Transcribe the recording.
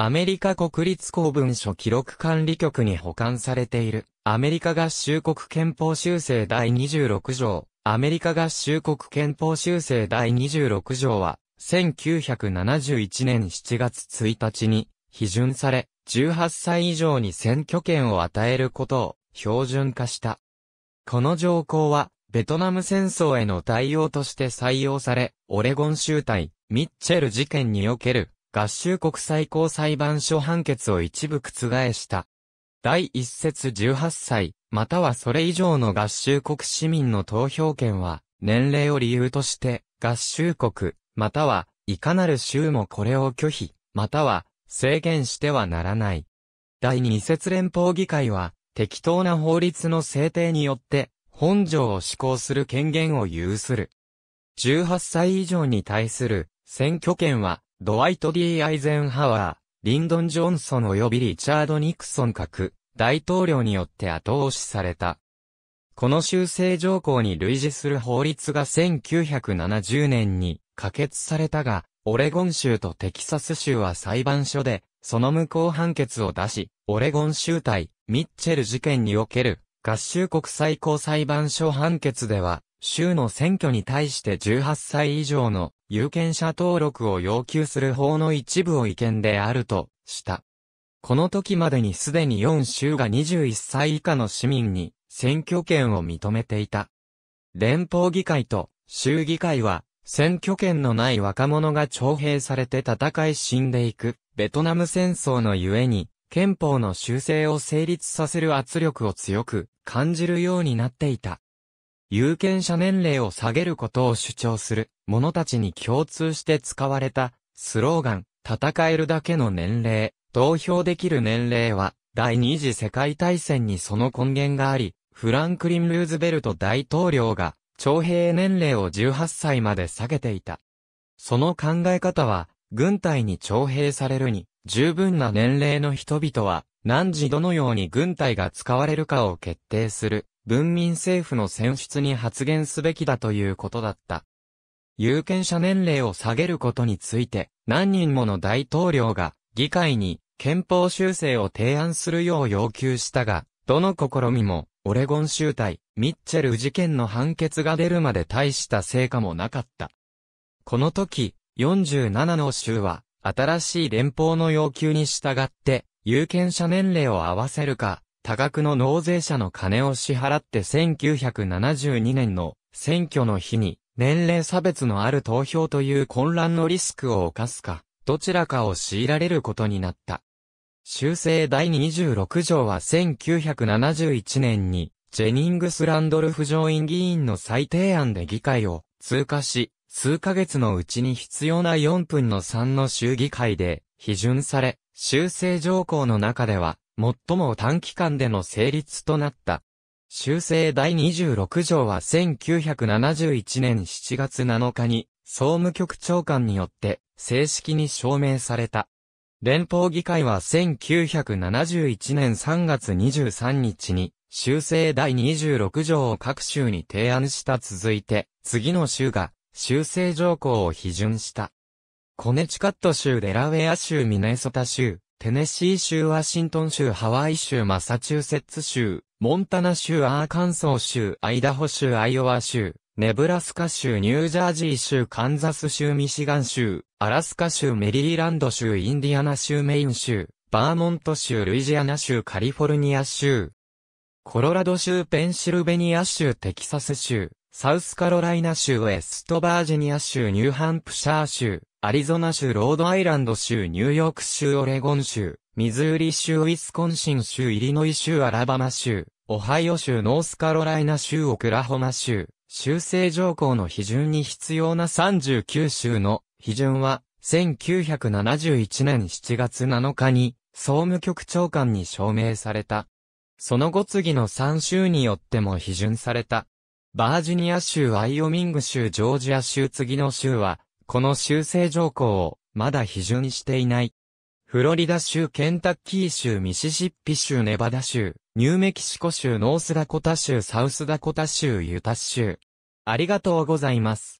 アメリカ国立公文書記録管理局に保管されている、アメリカ合衆国憲法修正第26条、アメリカ合衆国憲法修正第26条は、1971年7月1日に、批准され、18歳以上に選挙権を与えることを標準化した。この条項は、ベトナム戦争への対応として採用され、オレゴン州対ミッチェル事件における合衆国最高裁判所判決を一部覆した。第一節18歳、またはそれ以上の合衆国市民の投票権は、年齢を理由として、合衆国、または、いかなる州もこれを拒否、または、制限してはならない。第二節連邦議会は、適当な法律の制定によって、本条を施行する権限を有する。18歳以上に対する選挙権は、ドワイト・ディ・アイゼンハワー、リンドン・ジョンソン及びリチャード・ニクソン閣、大統領によって後押しされた。この修正条項に類似する法律が1970年に可決されたが、オレゴン州とテキサス州は裁判所で、その無効判決を出し、オレゴン州対ミッチェル事件における合衆国最高裁判所判決では、州の選挙に対して18歳以上の有権者登録を要求する法の一部を違憲であるとした。この時までにすでに4州が21歳以下の市民に選挙権を認めていた。連邦議会と州議会は選挙権のない若者が徴兵されて戦い死んでいくベトナム戦争のゆえに憲法の修正を成立させる圧力を強く感じるようになっていた。有権者年齢を下げることを主張する。者たちに共通して使われた。スローガン、戦えるだけの年齢、投票できる年齢は。第二次世界大戦にその根源があり、フランクリン・ルーズベルト大統領が。徴兵年齢を18歳まで下げていた。その考え方は、軍隊に徴兵されるに、十分な年齢の人々は、何時どのように軍隊が使われるかを決定する、文民政府の選出に発言すべきだということだった。有権者年齢を下げることについて、何人もの大統領が議会に憲法修正を提案するよう要求したが、どの試みも、オレゴン州対ミッチェル事件の判決が出るまで大した成果もなかった。この時、47の州は、新しい連邦の要求に従って、有権者年齢を合わせるか、多額の納税者の金を支払って1972年の選挙の日に年齢差別のある投票という混乱のリスクを犯すか、どちらかを強いられることになった。修正第26条は1971年に、ジェニングス・ランドルフ上院議員の再提案で議会を通過し、数ヶ月のうちに必要な4分の3の州議会で批准され、修正条項の中では最も短期間での成立となった。修正第26条は1971年7月7日に総務局長官によって正式に証明された。連邦議会は1971年3月23日に修正第26条を各州に提案した続いて次の州が修正条項を批准した。コネチカット州デラウェア州ミネソタ州、テネシー州ワシントン州ハワイ州マサチューセッツ州、モンタナ州アーカンソー州アイダホ州アイオワ州、ネブラスカ州ニュージャージー州カンザス州ミシガン州、アラスカ州メリーランド州インディアナ州メイン州、バーモント州ルイジアナ州カリフォルニア州、コロラド州ペンシルベニア州テキサス州、サウスカロライナ州ウェストバージニア州ニューハンプシャー州、アリゾナ州ロードアイランド州ニューヨーク州オレゴン州、ミズーリ州ウィスコンシン州イリノイ州アラバマ州、オハイオ州ノースカロライナ州オクラホマ州、修正条項の批准に必要な39州の批准は、1971年7月7日に、総務局長官に証明された。その後次の3州によっても批准された。バージニア州、ワイオミング州、ジョージア州次の州は、この修正条項をまだ批准していない。フロリダ州、ケンタッキー州、ミシシッピ州、ネバダ州、ニューメキシコ州、ノースダコタ州、サウスダコタ州、ユタ州。ありがとうございます。